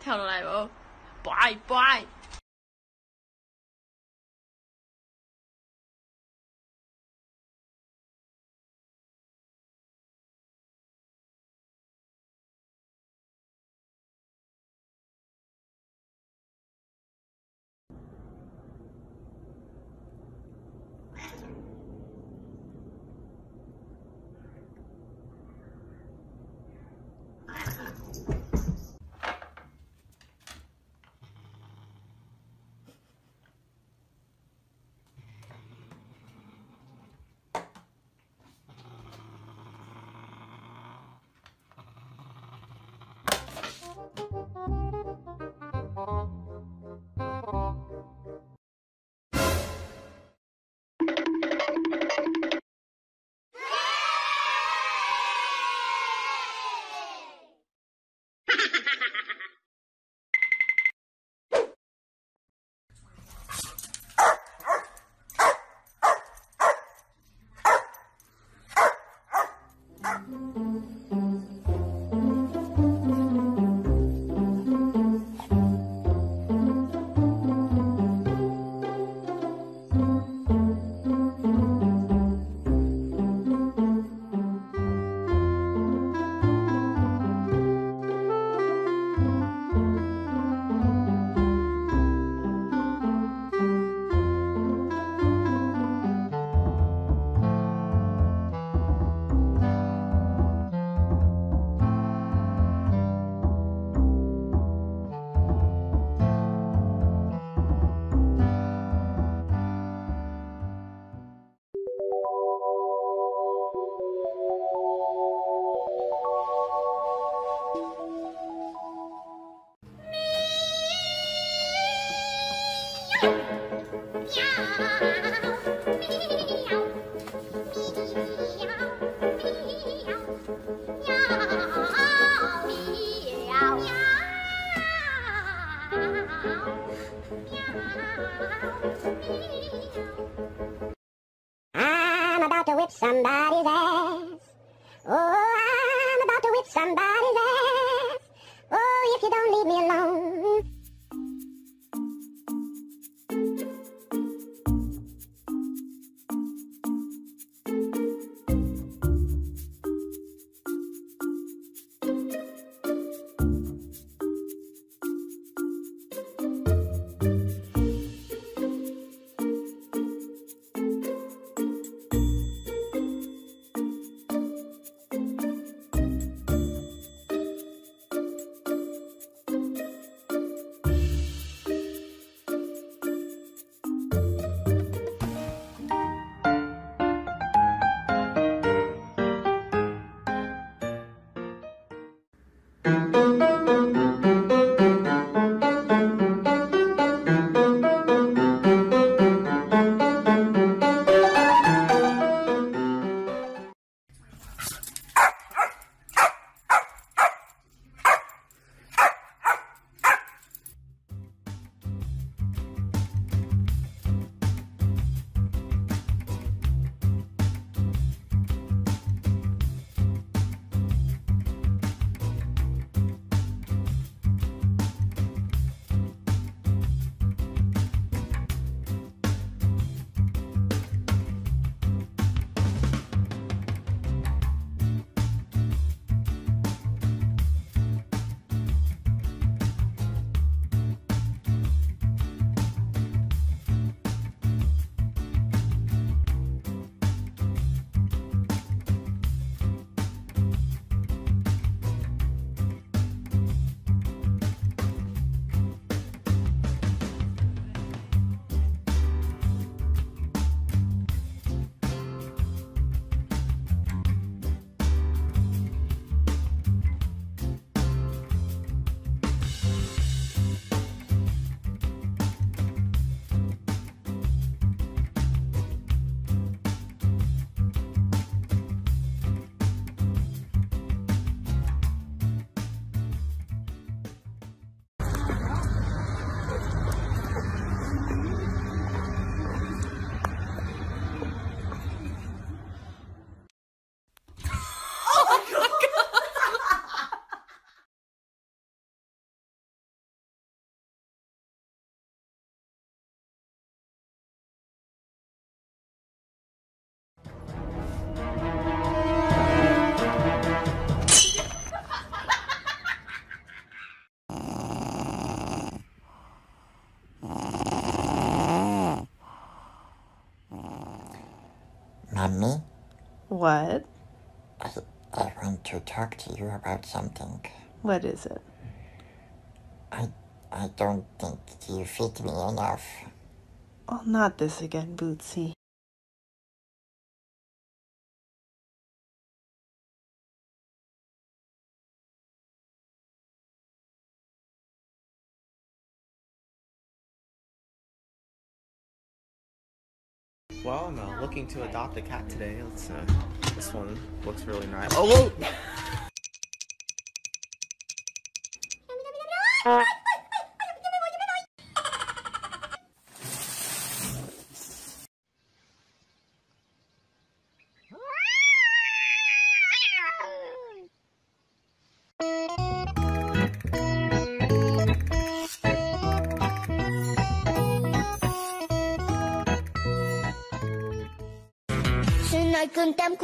跳上来不？拜拜。I'm about to whip somebody's ass. Oh, I'm about to whip somebody's ass. Oh, if you don't leave me alone. Mommy, What? I, I want to talk to you about something. What is it? I, I don't think you feed me enough. Oh, not this again, Bootsy. Well, I'm uh, looking to adopt a cat today. Let's, uh, this one looks really nice. Oh, whoa! Cùng tâm?